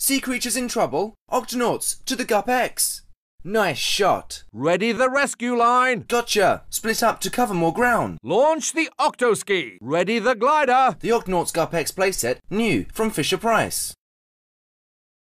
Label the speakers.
Speaker 1: Sea creatures in trouble? Octonauts, to the GUP-X! Nice shot.
Speaker 2: Ready the rescue line.
Speaker 1: Gotcha. Split up to cover more ground.
Speaker 2: Launch the Octoski. Ready the glider.
Speaker 1: The Octonauts GUP-X playset, new from Fisher Price.